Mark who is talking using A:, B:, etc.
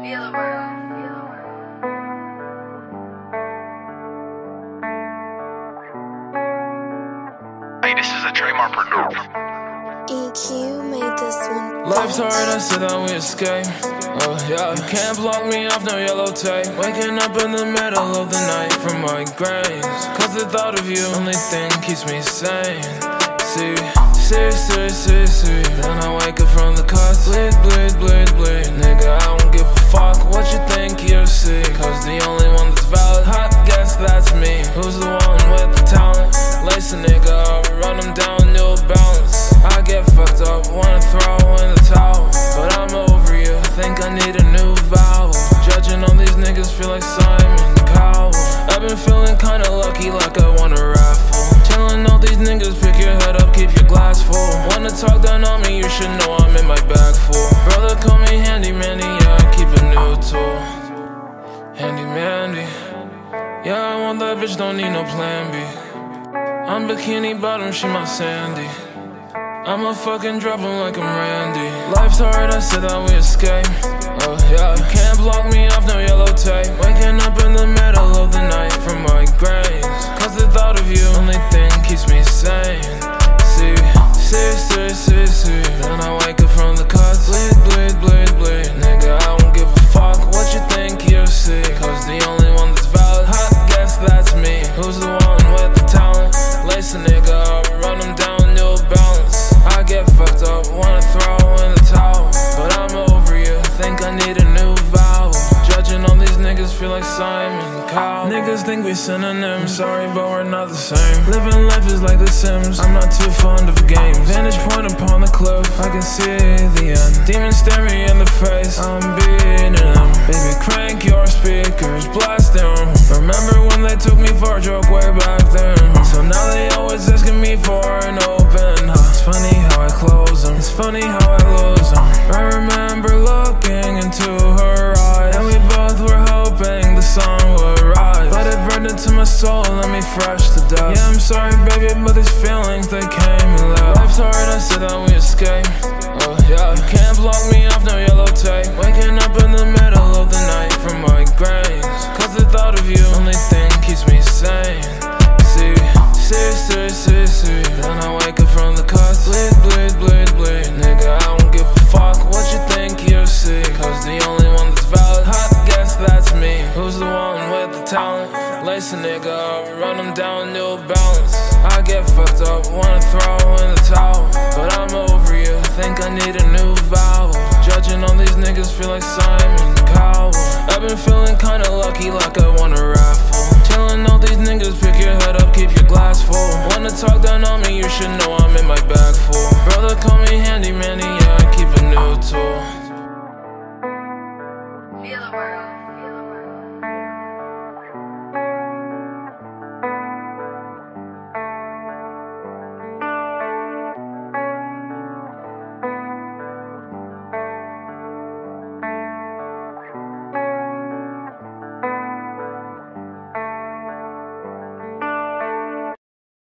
A: Feel the world.
B: Hey, this is a trademark producer.
C: EQ made this one.
D: Life's hard, I said that we escape. Oh yeah, you can't block me off, no yellow tape. Waking up in the middle of the night from migraines. Cause the thought of you, only thing keeps me sane. See, see, see, see, see. Then I wake up from the cuts. Who's the one with the talent? Lace a nigga up, run him down, new balance. I get fucked up, wanna throw in the towel. But I'm over you, think I need a new vowel. Judging all these niggas feel like Simon Cowell. I've been feeling kinda lucky, like I won a raffle. Telling all these niggas, pick your head up, keep your glass I that bitch, don't need no plan B. I'm bikini bottom, she my Sandy. I'ma fucking drop him like I'm Randy. Life's hard, I said that we escape. Oh yeah, you can't block me off, no yellow tape. Waking up in the middle of the night from migraines. Cause the thought of you, only thing keeps me sane. See, see, see, see. Feel like Simon Cowell. Niggas think we synonyms, sorry, but we're not the same. Living life is like The Sims, I'm not too fond of games. Vantage point upon the cliff, I can see the end. Demons stare me in the face, I'm beating them. Baby, crank your speakers, blast them. Remember when they took me for a joke way back then? So now they always asking me for an open. It's funny how I close them, it's funny how soul, left me fresh to death. Yeah, I'm sorry, baby, but these feelings they came and left. Life's hard, I said that we escape. Oh yeah, you can't block me off, no yellow tape. Waking up in the middle of the night from my migraines. Cause the thought of you, only thing keeps me sane. See, see, see, see, see. Then I wake up nice nigga run them down, new balance. I get fucked up, wanna throw in the towel. But I'm over you, think I need a new vowel. Judging all these niggas feel like Simon Cowell. I've been feeling kinda lucky, like I won a raffle. Telling all these niggas, pick your head up, keep your glass full. Wanna talk down on me, you should know I'm in my bag full. Brother, call me handyman, yeah, I keep a new tool.